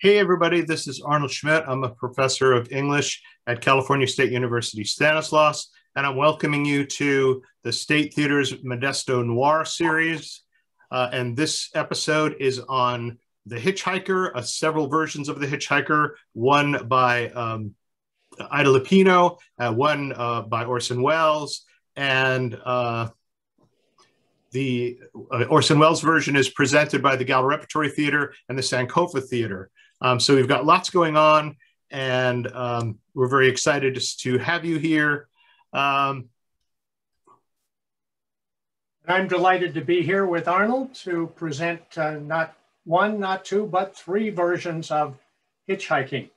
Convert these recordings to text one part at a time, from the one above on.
Hey, everybody, this is Arnold Schmidt. I'm a professor of English at California State University Stanislaus, and I'm welcoming you to the State Theater's Modesto Noir series. Uh, and this episode is on The Hitchhiker, uh, several versions of The Hitchhiker, one by um, Ida Lupino, uh, one uh, by Orson Welles, and uh, the uh, Orson Welles version is presented by the Gallo Repertory Theater and the Sankofa Theater. Um, so we've got lots going on, and um, we're very excited to, have you here. Um, I'm delighted to be here with Arnold to present uh, not one, not two, but three versions of hitchhiking.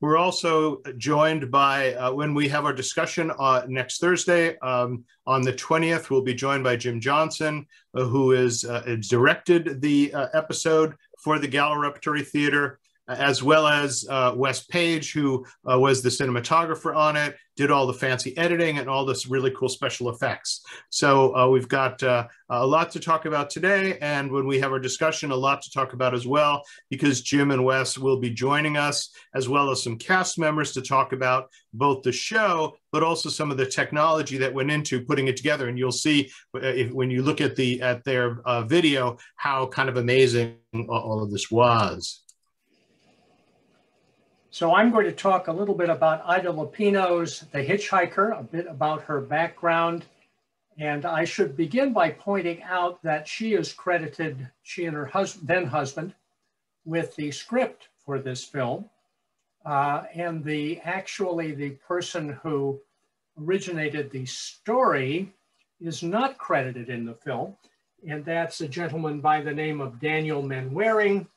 We're also joined by, uh, when we have our discussion uh, next Thursday um, on the 20th, we'll be joined by Jim Johnson, uh, who is uh, directed the uh, episode for the Gallo Repertory Theater as well as uh, Wes Page, who uh, was the cinematographer on it, did all the fancy editing and all this really cool special effects. So uh, we've got uh, a lot to talk about today. And when we have our discussion, a lot to talk about as well, because Jim and Wes will be joining us, as well as some cast members to talk about both the show, but also some of the technology that went into putting it together. And you'll see uh, if, when you look at the at their uh, video, how kind of amazing all of this was. So I'm going to talk a little bit about Ida Lupino's The Hitchhiker, a bit about her background. And I should begin by pointing out that she is credited, she and her then husband, with the script for this film. Uh, and the actually the person who originated the story is not credited in the film. And that's a gentleman by the name of Daniel Mainwaring,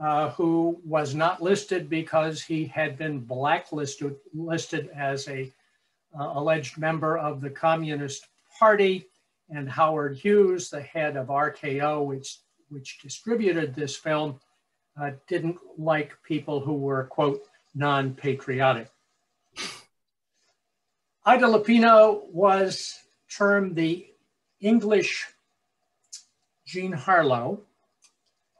uh, who was not listed because he had been blacklisted listed as a uh, alleged member of the Communist Party. And Howard Hughes, the head of RKO, which, which distributed this film, uh, didn't like people who were, quote, non-patriotic. Ida Lupino was termed the English Jean Harlow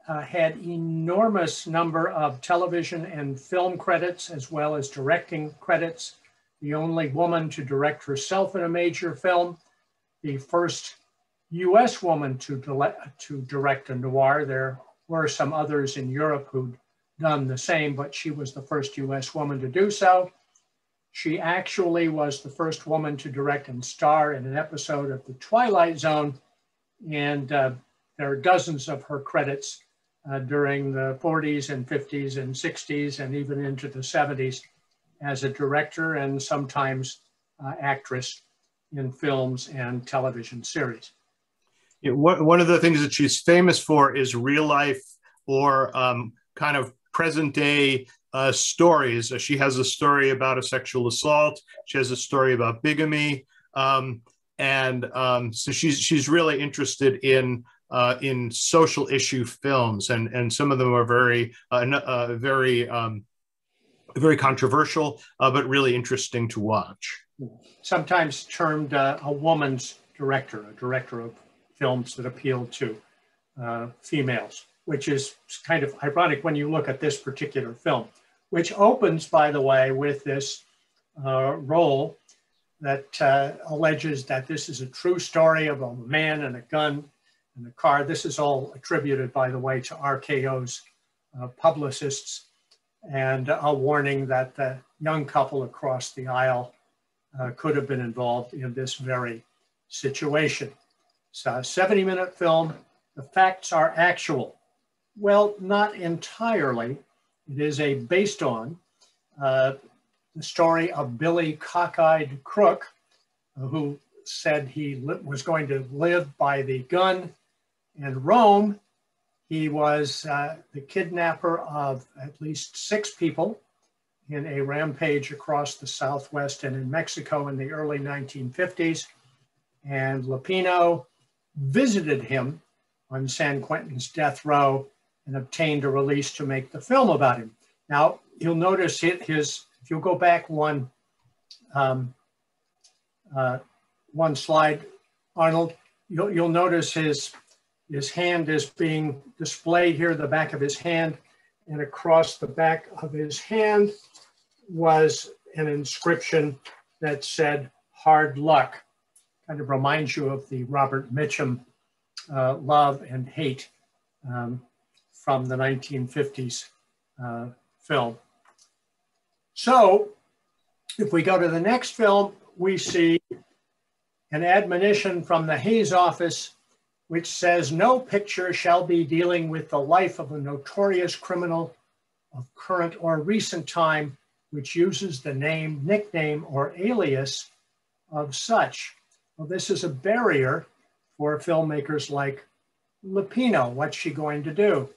uh, had enormous number of television and film credits as well as directing credits. The only woman to direct herself in a major film, the first US woman to, to direct a noir. There were some others in Europe who'd done the same, but she was the first US woman to do so. She actually was the first woman to direct and star in an episode of The Twilight Zone. And uh, there are dozens of her credits uh, during the 40s and 50s and 60s and even into the 70s as a director and sometimes uh, actress in films and television series. Yeah, one of the things that she's famous for is real life or um, kind of present day uh, stories. She has a story about a sexual assault. She has a story about bigamy, um, and um, so she's she's really interested in uh, in social issue films, and and some of them are very uh, uh, very um, very controversial, uh, but really interesting to watch. Sometimes termed uh, a woman's director, a director of films that appeal to uh, females, which is kind of ironic when you look at this particular film, which opens, by the way, with this role that alleges that this is a true story of a man and a gun in the car. This is all attributed, by the way, to RKO's uh, publicists and a warning that the young couple across the aisle uh, could have been involved in this very situation. It's a 70 minute film. The facts are actual. Well, not entirely. It is a based on uh, the story of Billy Cockeyed Cook, who said he was going to live by the gun in Rome, he was uh, the kidnapper of at least six people in a rampage across the Southwest and in Mexico in the early 1950s. And Lupino visited him on San Quentin's death row and obtained a release to make the film about him. Now, you'll notice his, if you'll go back one, um, uh, one slide, Arnold, you'll, you'll notice his His hand is being displayed here, the back of his hand, and across the back of his hand was an inscription that said, hard luck. Kind of reminds you of the Robert Mitchum uh, Love and Hate um, from the 1950s uh, film. So if we go to the next film, we see an admonition from the Hays office which says no picture shall be dealing with the life of a notorious criminal of current or recent time which uses the name, nickname, or alias of such. Well, this is a barrier for filmmakers like Lupino. What's she going to do?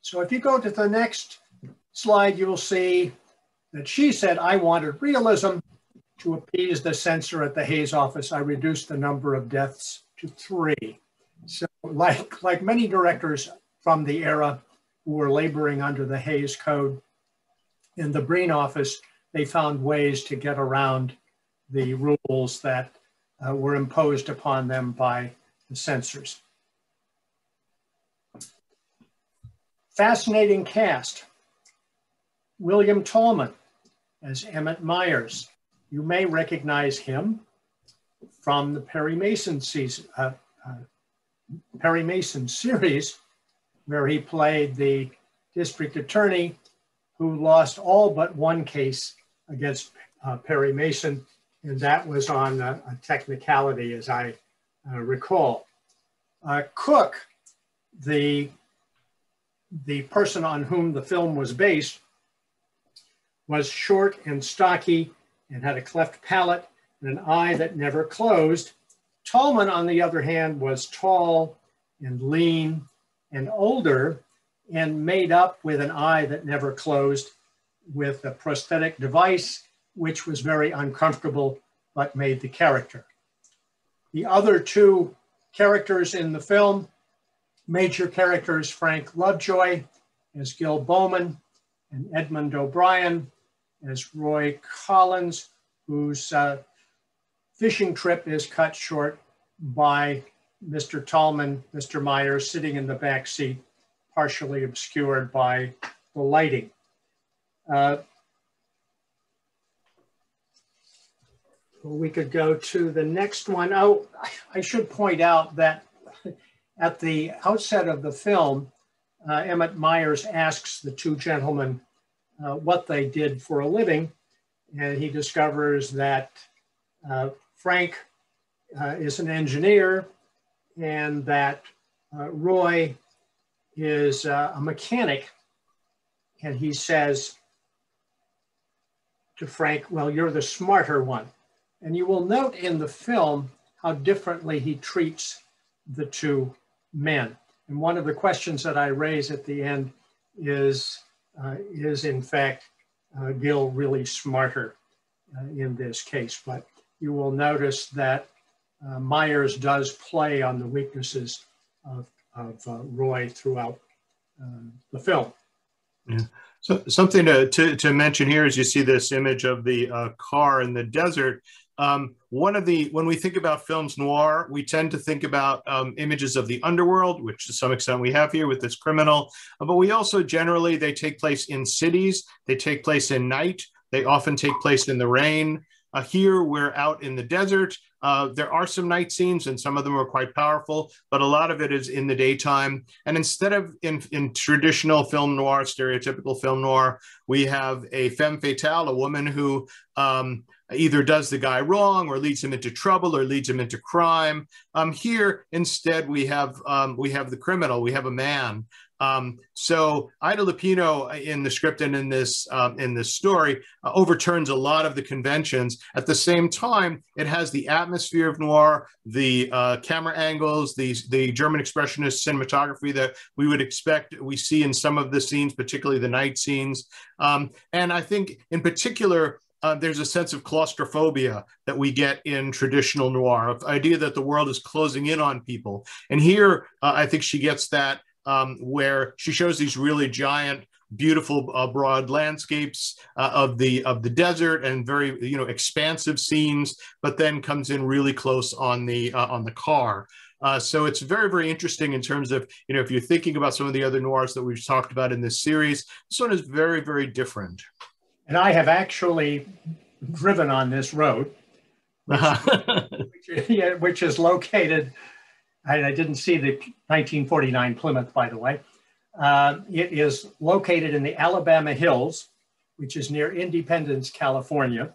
So if you go to the next slide, you'll see that she said, I wanted realism to appease the censor at the Hays office. I reduced the number of deaths to three. So like, like many directors from the era who were laboring under the Hays Code in the Breen office, they found ways to get around the rules that uh, were imposed upon them by the censors. Fascinating cast. William Talman as Emmett Myers. You may recognize him from the Perry Mason season, uh, uh, Perry Mason series, where he played the district attorney who lost all but one case against uh, Perry Mason, and that was on a, technicality, as I uh, recall. Uh, Cook, the, the person on whom the film was based, was short and stocky and had a cleft palate and an eye that never closed. Talman, on the other hand, was tall and lean and older and made up with an eye that never closed with a prosthetic device, which was very uncomfortable but made the character. The other two characters in the film, major characters Frank Lovejoy as Gil Bowman and Edmund O'Brien as Roy Collins, whose uh, fishing trip is cut short by Mr. Talman, Mr. Myers sitting in the back seat, partially obscured by the lighting. Uh, we could go to the next one. Oh, I should point out that at the outset of the film, uh, Emmett Myers asks the two gentlemen uh, what they did for a living. And he discovers that uh, Frank uh, is an engineer and that uh, Roy is uh, a mechanic. And he says to Frank, well, you're the smarter one. And you will note in the film how differently he treats the two men. And one of the questions that I raise at the end is uh, is in fact uh, Gil really smarter uh, in this case. But you will notice that Myers does play on the weaknesses of, of Roy throughout the film. Yeah. So something to, to, to, mention here is you see this image of the uh, car in the desert. Um, one of the, when we think about films noir, we tend to think about um, images of the underworld, which to some extent we have here with this criminal, uh, but we also generally, they take place in cities, they take place in night, they often take place in the rain. Uh, here we're out in the desert. Uh, there are some night scenes, and some of them are quite powerful, but a lot of it is in the daytime. And instead of in, in traditional film noir, stereotypical film noir, we have a femme fatale, a woman who um, either does the guy wrong or leads him into trouble or leads him into crime. Um, here, instead, we have um, we have the criminal. We have a man. Um, so Ida Lupino in the script and in this um, in this story uh, overturns a lot of the conventions. At the same time, it has the atmosphere of noir, the uh, camera angles, the the German expressionist cinematography that we would expect we see in some of the scenes, particularly the night scenes. Um, and I think, in particular, uh, there's a sense of claustrophobia that we get in traditional noir, of idea that the world is closing in on people. And here, uh, I think she gets that um, where she shows these really giant, beautiful, uh, broad landscapes uh, of the of the desert and very you know expansive scenes, but then comes in really close on the uh, on the car. Uh, so it's very, very interesting in terms of, you know, if you're thinking about some of the other noirs that we've talked about in this series, this one is very, very different. And I have actually driven on this road, which, which, yeah, which is located, I, I, didn't see the 1949 Plymouth, by the way. Uh, it is located in the Alabama Hills, which is near Independence, California,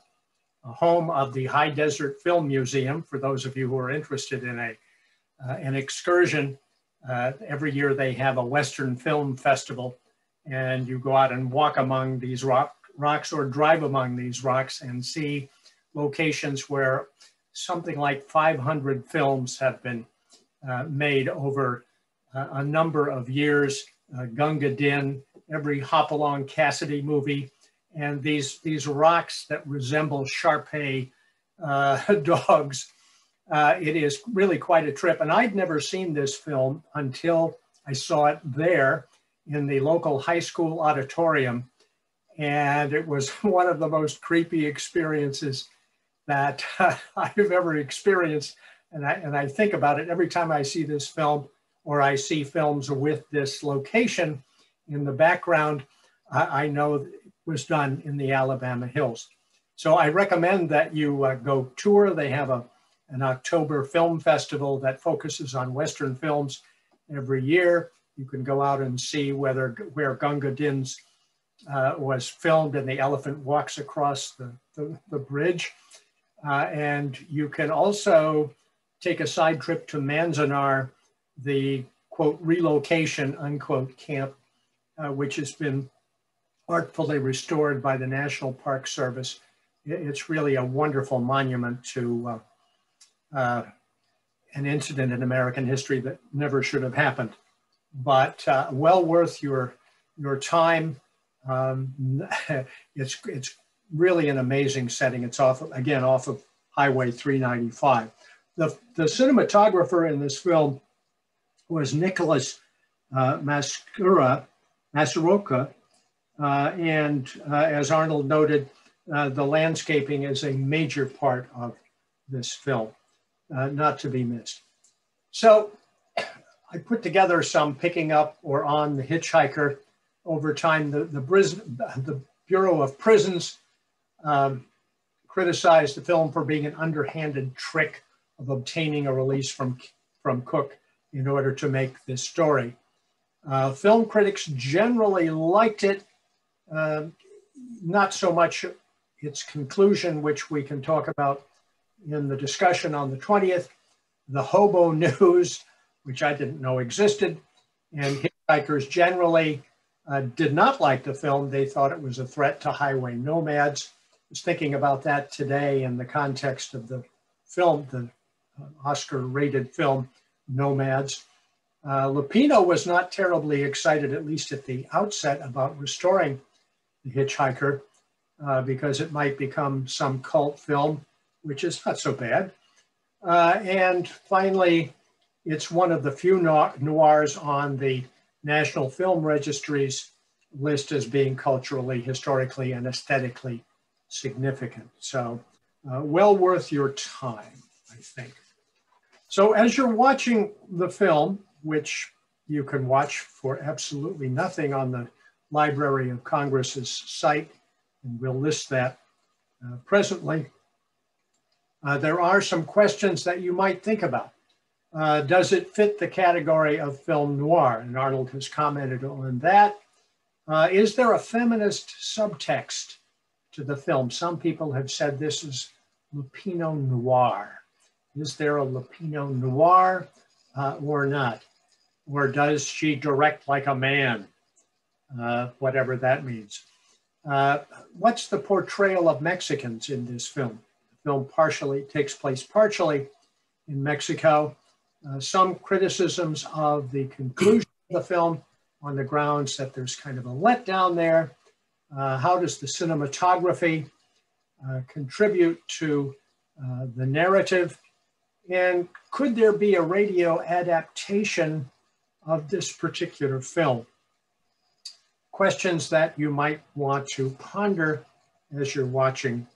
a home of the High Desert Film Museum, for those of you who are interested in a, uh, an excursion. Uh, every year they have a Western Film Festival, and you go out and walk among these rock, rocks or drive among these rocks and see locations where something like 500 films have been made over uh, a number of years. Uh, Gunga Din, every Hopalong Cassidy movie, and these, these rocks that resemble Shar-Pei uh, dogs. Uh, it is really quite a trip. And I'd never seen this film until I saw it there in the local high school auditorium and it was one of the most creepy experiences that uh, I've ever experienced. And I, and I think about it every time I see this film or I see films with this location in the background, I, I know it was done in the Alabama Hills. So I recommend that you uh, go tour. They have a, an October film festival that focuses on Western films every year. You can go out and see whether where Gunga Din's uh, was filmed and the elephant walks across the, the, the bridge. Uh, and you can also take a side trip to Manzanar, the quote relocation unquote camp, uh, which has been artfully restored by the National Park Service. It's really a wonderful monument to uh, uh, an incident in American history that never should have happened, but uh, well worth your, your time um, it's, it's really an amazing setting. It's off, again, off of Highway 395. The, the cinematographer in this film was Nicholas uh, Musuraca, uh, and uh, as Arnold noted, uh, the landscaping is a major part of this film, uh, not to be missed. So I put together some picking up or on the hitchhiker over time, the, the, the Bureau of Prisons um, criticized the film for being an underhanded trick of obtaining a release from, from Cook in order to make this story. Uh, film critics generally liked it, uh, not so much its conclusion, which we can talk about in the discussion on the 20th, the hobo news, which I didn't know existed, and hitchhikers generally uh, did not like the film. They thought it was a threat to highway nomads. I was thinking about that today in the context of the film, the uh, Oscar rated film, Nomads. Uh, Lupino was not terribly excited, at least at the outset, about restoring The Hitchhiker uh, because it might become some cult film, which is not so bad. Uh, and finally, it's one of the few noirs on the National Film Registry's list as being culturally, historically, and aesthetically significant. So uh, well worth your time, I think. So as you're watching the film, which you can watch for absolutely nothing on the Library of Congress's site, and we'll list that uh, presently, uh, there are some questions that you might think about. Uh, does it fit the category of film noir? And Arnold has commented on that. Uh, is there a feminist subtext to the film? Some people have said this is Lupino noir. Is there a Lupino noir uh, or not? Or does she direct like a man? Uh, whatever that means. Uh, what's the portrayal of Mexicans in this film? The film partially takes place partially in Mexico uh, some criticisms of the conclusion of the film on the grounds that there's kind of a letdown there. Uh, how does the cinematography uh, contribute to uh, the narrative? And could there be a radio adaptation of this particular film? Questions that you might want to ponder as you're watching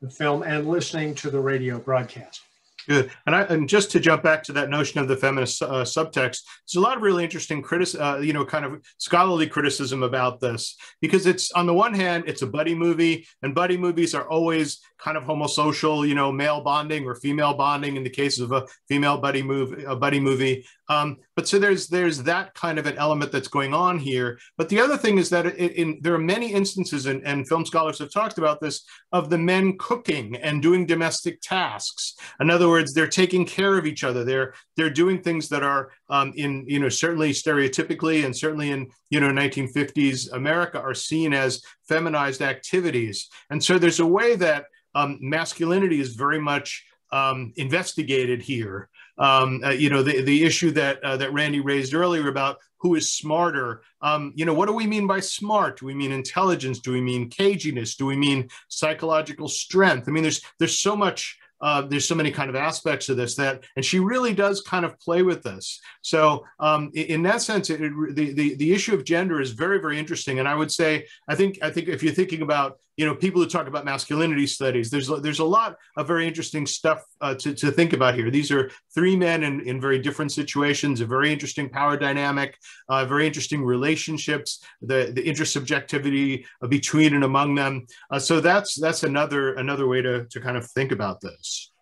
the film and listening to the radio broadcast. Good. And, I, and just to jump back to that notion of the feminist uh, subtext, there's a lot of really interesting critic, uh, you know, kind of scholarly criticism about this because it's on the one hand, it's a buddy movie, and buddy movies are always kind of homosocial, you know, male bonding or female bonding in the case of a female buddy movie, a buddy movie. Um, but so there's there's that kind of an element that's going on here. But the other thing is that it, in, there are many instances, and, and film scholars have talked about this, of the men cooking and doing domestic tasks. In other words, they're taking care of each other. They're they're doing things that are um, in you know certainly stereotypically and certainly in you know 1950s America are seen as feminized activities. And so there's a way that um, masculinity is very much um, investigated here. Um, uh, you know, the, the issue that uh, that Randy raised earlier about who is smarter. Um, you know, what do we mean by smart? Do we mean intelligence? Do we mean caginess? Do we mean psychological strength? I mean, there's there's so much uh, there's so many kind of aspects of this that, and she really does kind of play with this. So um, in that sense, it, it, the, the the issue of gender is very very interesting. And I would say, I think I think if you're thinking about you know people who talk about masculinity studies, there's there's a lot of very interesting stuff uh, to to think about here. These are three men in in very different situations, a very interesting power dynamic, uh, very interesting relationships, the the intersubjectivity between and among them. Uh, so that's that's another another way to to kind of think about this.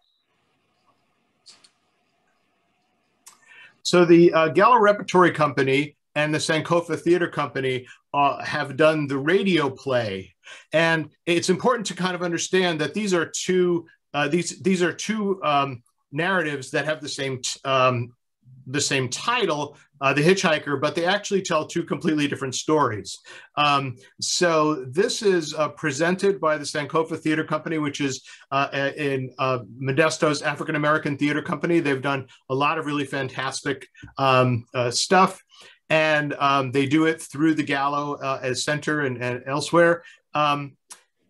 So the uh, Gallo Repertory Company and the Sankofa Theater Company uh, have done the radio play, and it's important to kind of understand that these are two uh, these these are two um, narratives that have the same um, the same title, uh, The Hitchhiker, but they actually tell two completely different stories. Um, so this is uh, presented by the Sankofa Theater Company, which is uh, in uh, Modesto's African American theater company. They've done a lot of really fantastic um, uh, stuff. And um, they do it through the Gallo uh, Center and, and elsewhere.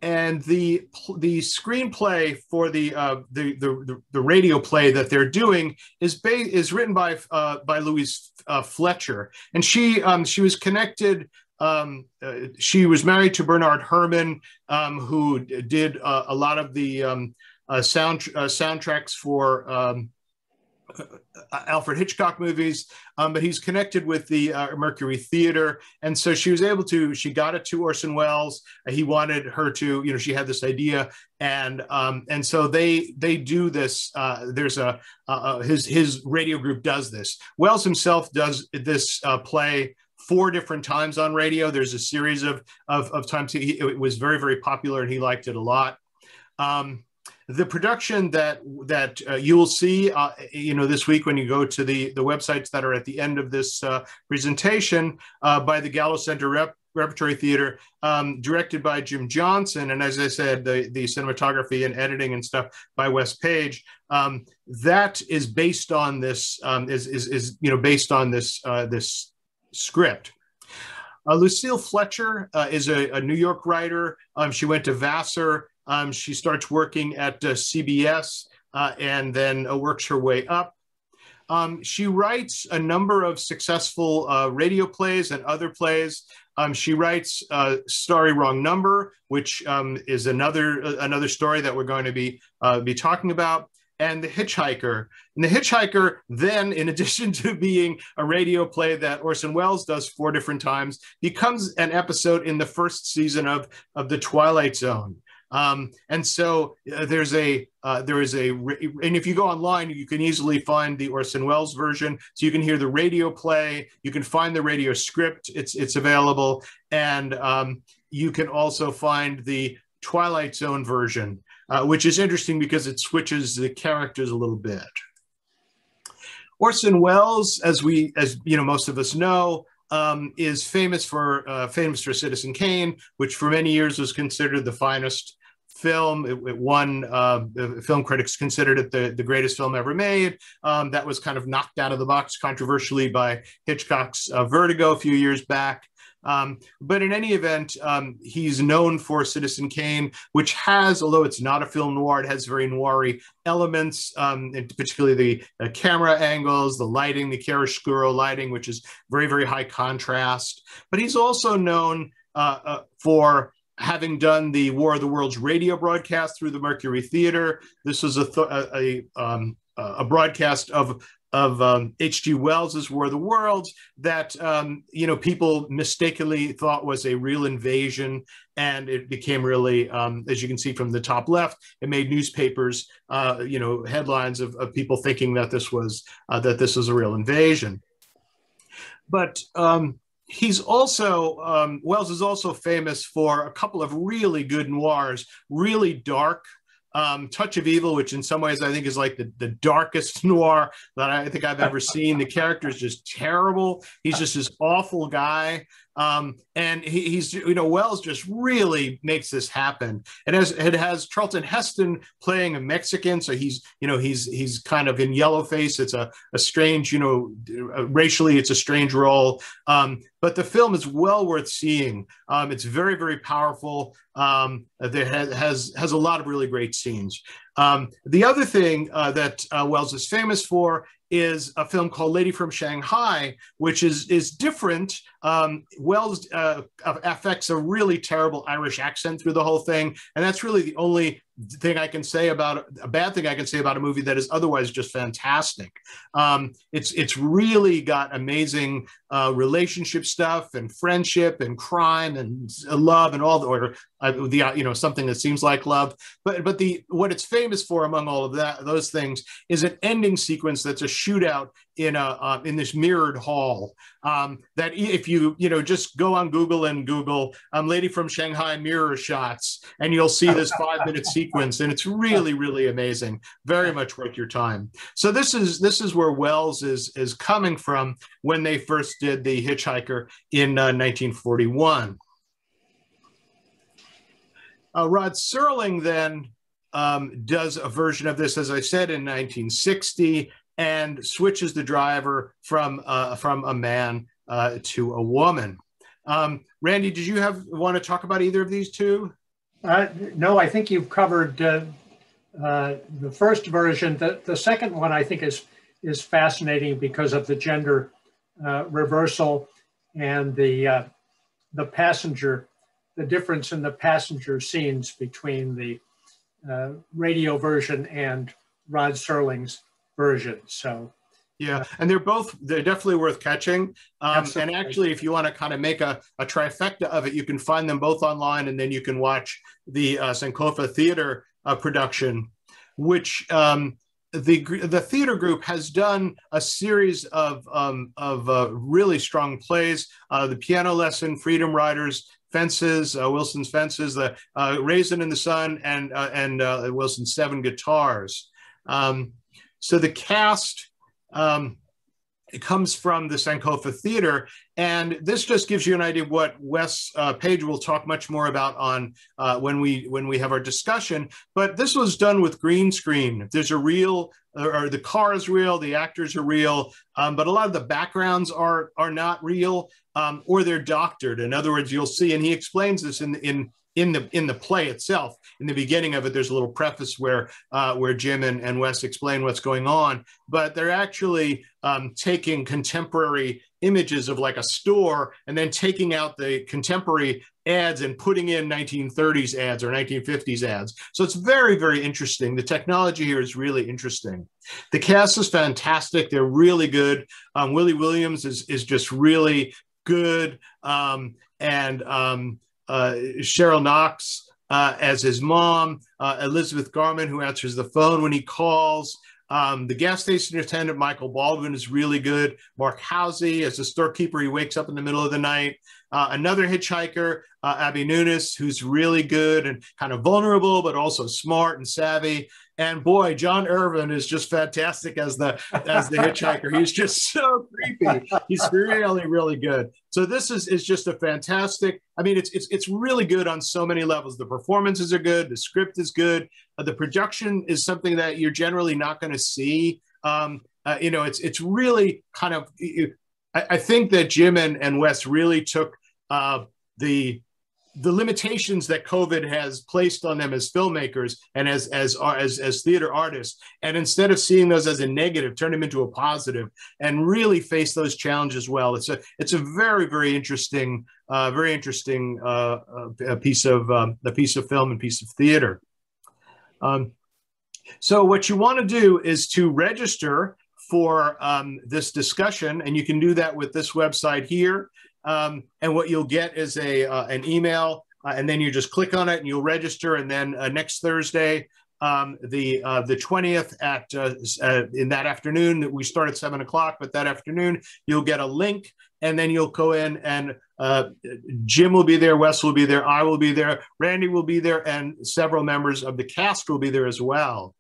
And the the screenplay for the, uh, the, the the radio play that they're doing is ba- is written by uh, by Louise uh, Fletcher, and she um, she was connected. Um, uh, she was married to Bernard Herrmann, um, who did uh, a lot of the um, uh, sound soundtracks for um, Alfred Hitchcock movies, um, but he's connected with the uh, Mercury Theater, and so she was able to. She got it to Orson Welles. Uh, he wanted her to, you know, she had this idea, and um, and so they they do this. Uh, there's a uh, his his radio group does this. Welles himself does this play four different times on radio. There's a series of of, of times he, it was very very popular, and he liked it a lot. Um, the production that that uh, you will see, uh, you know, this week when you go to the the websites that are at the end of this uh, presentation uh, by the Gallo Center Rep Repertory Theater, um, directed by Jim Johnson, and as I said, the the cinematography and editing and stuff by Wes Page. Um, that is based on this um, is, is is you know based on this uh, this script. Uh, Lucille Fletcher is a, a, New York writer. Um, she went to Vassar um, she starts working at uh, CBS uh, and then uh, works her way up. Um, she writes a number of successful uh, radio plays and other plays. Um, she writes uh, "Sorry Wrong Number," which um, is another uh, another story that we're going to be be talking about and The Hitchhiker. And The Hitchhiker, then, in addition to being a radio play that Orson Welles does four different times, becomes an episode in the first season of, of The Twilight Zone. Um, and so uh, there's a uh, there is a and if you go online, you can easily find the Orson Welles version. So you can hear the radio play, you can find the radio script. It's it's available, and um, you can also find the Twilight Zone version, uh, which is interesting because it switches the characters a little bit. Orson Welles, as we as you know, most of us know, um, is famous for uh, famous for Citizen Kane, which for many years was considered the finest film. It, it won, uh, film critics considered it the, the greatest film ever made. Um, that was kind of knocked out of the box controversially by Hitchcock's uh, Vertigo a few years back. Um, but in any event, um, he's known for Citizen Kane, which has, although it's not a film noir, it has very noiry elements, um, particularly the uh, camera angles, the lighting, the chiaroscuro lighting, which is very, very high contrast. But he's also known uh, uh, for having done the War of the Worlds radio broadcast through the Mercury Theater, this was a, th- a, a, um, a broadcast of of H.G. Um, Wells's War of the Worlds that um, you know people mistakenly thought was a real invasion, and it became really, um, as you can see from the top left, it made newspapers, uh, you know, headlines of, of, people thinking that this was uh, that this was a real invasion. But um, he's also um, Welles is also famous for a couple of really good noirs, really dark um, Touch of Evil, which in some ways I think is like the, the darkest noir that I think I've ever seen. The character is just terrible. He's just this awful guy. Um, and he, he's, you know, Welles just really makes this happen. And as it has Charlton Heston playing a Mexican, so he's, you know, he's he's kind of in yellow face. It's a, a strange, you know, racially, it's a strange role. Um, but the film is well worth seeing. Um, it's very, very powerful. Um, has, has has a lot of really great scenes. Um, the other thing uh, that uh, Welles is famous for is a film called Lady from Shanghai, which is is different. Um, Welles uh, affects a really terrible Irish accent through the whole thing, and that's really the only thing I can say about a bad thing I can say about a movie that is otherwise just fantastic. Um, it's it's really got amazing uh, relationship stuff and friendship and crime and love and all the or uh, the uh, you know something that seems like love. But but the what it's famous for among all of that those things is an ending sequence that's a shootout in a uh, in this mirrored hall um, that if you you know just go on google and google um, lady from shanghai mirror shots and you'll see this five minute sequence and it's really really amazing. Very much worth your time. So this is this is where welles is is coming from when they first did the hitchhiker in uh, 1941 uh, rod serling then um, does a version of this, as I said, in 1960 and switches the driver from uh, from a man uh, to a woman. Um, Randy, did you have want to talk about either of these two? Uh, no, I think you've covered uh, uh, the first version. The, the second one I think is is fascinating because of the gender uh, reversal and the the passenger, the difference in the passenger scenes between the radio version and Rod Serling's version. So yeah, and they're both they're definitely worth catching. Um, and actually, if you want to kind of make a, a trifecta of it, you can find them both online, and then you can watch the uh, Sankofa Theater uh, production, which um, the the theater group has done a series of um, of uh, really strong plays. Uh, the Piano Lesson, Freedom Riders, Fences, uh, Wilson's Fences, the uh, Raisin in the Sun, and uh, and uh, Wilson's Seven Guitars. Um, so the cast um, it comes from the Sankofa Theater, and this just gives you an idea of what Wes uh, Page will talk much more about on uh, when we when we have our discussion. But this was done with green screen. There's a real, or the car is real, the actors are real, um, but a lot of the backgrounds are are not real, um, or they're doctored. In other words, you'll see, and he explains this in in in the in the play itself in the beginning of it there's a little preface where uh, where jim and, and wes explain what's going on but they're actually um, taking contemporary images of like a store and then taking out the contemporary ads and putting in 1930s ads or 1950s ads. So it's very very interesting. The technology here is really interesting. The cast is fantastic. They're really good. Um, willie williams is is just really good. Um, and um, Cheryl Knox uh, as his mom, uh, Elizabeth Garman, who answers the phone when he calls. Um, the gas station attendant, Michael Baldwin, is really good. Mark Housey, as a storekeeper, he wakes up in the middle of the night. Uh, another hitchhiker, uh, Abby Nunes, who's really good and kind of vulnerable, but also smart and savvy. And boy, John Irvin is just fantastic as the as the hitchhiker. He's just so creepy. He's really, really good. So this is is just a fantastic. I mean, it's it's it's really good on so many levels. The performances are good. The script is good. Uh, the production is something that you're generally not going to see. Um, uh, you know, it's it's really kind of. I, I, think that Jim and, and Wes really took uh, the the limitations that COVID has placed on them as filmmakers and as as as as theater artists, and instead of seeing those as a negative, turn them into a positive, and really face those challenges well. It's a it's a very very interesting, uh, very interesting uh, uh, piece of um, a piece of film and piece of theater. Um, so what you want to do is to register for um, this discussion, and you can do that with this website here. Um, and what you'll get is a uh, an email, uh, and then you just click on it and you'll register. And then uh, next Thursday, um, the uh, the twentieth at uh, uh, in that afternoon, that we start at seven o'clock, but that afternoon you'll get a link, and then you'll go in and Jim will be there, Wes will be there, I will be there, Randy will be there, and several members of the cast will be there as well.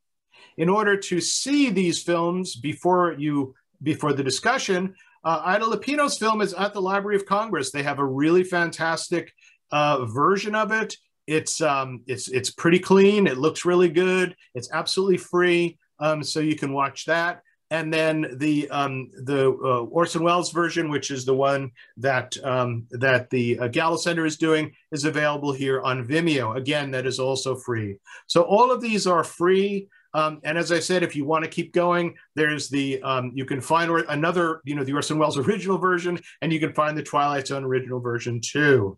In order to see these films before you before the discussion, uh, Ida Lupino's film is at the Library of Congress. They have a really fantastic uh, version of it. It's um, it's it's pretty clean. It looks really good. It's absolutely free, um, so you can watch that. And then the um, the uh, Orson Welles version, which is the one that um, that the uh, Gallo Center is doing, is available here on Vimeo. Again, that is also free. So all of these are free. Um, and as I said, if you want to keep going, there's the um, you can find another, you know, the Orson Welles original version, and you can find the Twilight Zone original version too.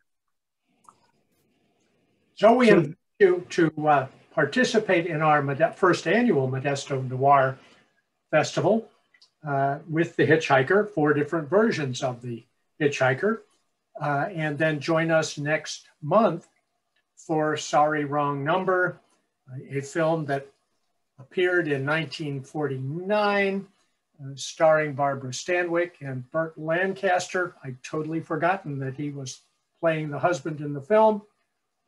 So we invite you to uh, participate in our first annual Modesto Noir Festival uh, with the Hitchhiker, four different versions of the Hitchhiker, uh, and then join us next month for Sorry Wrong Number, a film that appeared in 1949, uh, starring Barbara Stanwyck and Burt Lancaster. I'd totally forgotten that he was playing the husband in the film.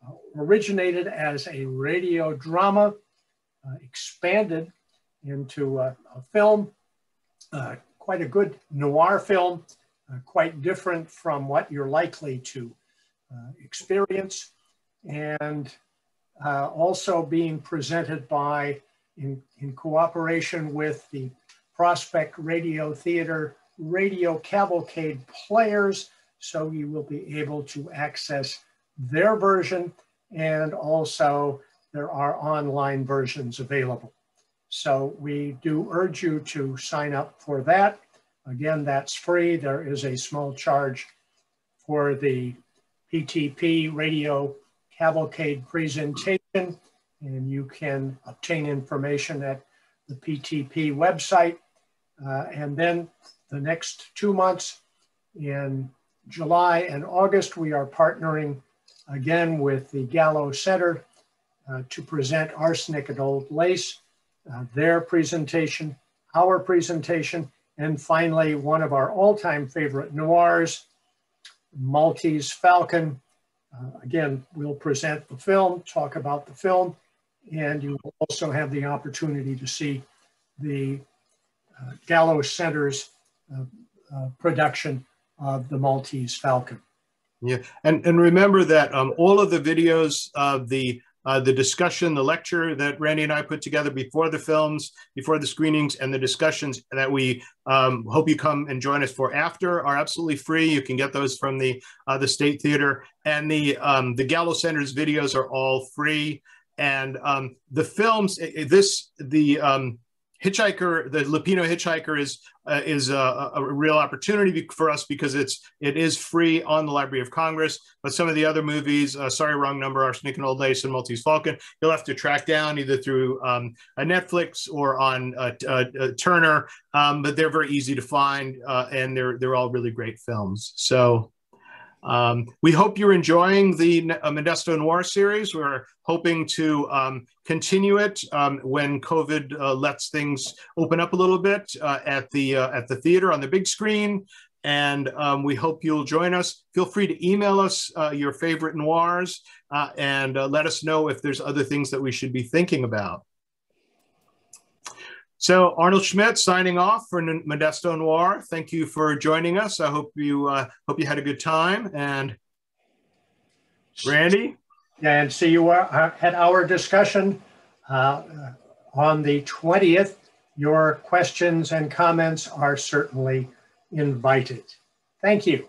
Uh, originated as a radio drama, uh, expanded into a, a film, uh, quite a good noir film, uh, quite different from what you're likely to experience, and also being presented by in, in cooperation with the Prospect Radio Theater Radio Cavalcade players. So you will be able to access their version and also there are online versions available. So we do urge you to sign up for that. Again, that's free. There is a small charge for the PTP Radio Cavalcade presentation and you can obtain information at the PTP website. Uh, and then the next two months in July and August, we are partnering again with the Gallo Center uh, to present Arsenic and Old Lace, uh, their presentation, our presentation, and finally, one of our all-time favorite noirs, Maltese Falcon. Uh, again, we'll present the film, talk about the film, and you will also have the opportunity to see the uh, Gallo Center's uh, uh, production of the Maltese Falcon. Yeah, and, and remember that um, all of the videos of the uh, the discussion, the lecture that Randy and I put together before the films, before the screenings, and the discussions that we um, hope you come and join us for after are absolutely free. You can get those from the uh, the State Theater, and the um, the Gallo Center's videos are all free. And um, the films, this the um, Hitchhiker, the Lupino Hitchhiker is uh, is a, a, real opportunity for us because it's it is free on the Library of Congress. But some of the other movies, uh, Sorry Wrong Number, Arsenic and Old Lace, and Maltese Falcon, you'll have to track down either through um, a Netflix or on uh, uh, uh Turner. Um, but they're very easy to find, uh, and they're they're all really great films. So um, we hope you're enjoying the uh, Modesto Noir series. We're hoping to um, continue it um, when COVID uh, lets things open up a little bit uh, at the uh, at the theater on the big screen. And um, we hope you'll join us. Feel free to email us uh, your favorite noirs and let us know if there's other things that we should be thinking about. So Arnold Schmidt signing off for Modesto Noir. Thank you for joining us. I hope you uh, hope you had a good time. And Randy, and see you uh, at our discussion uh, on the twentieth. Your questions and comments are certainly invited. Thank you.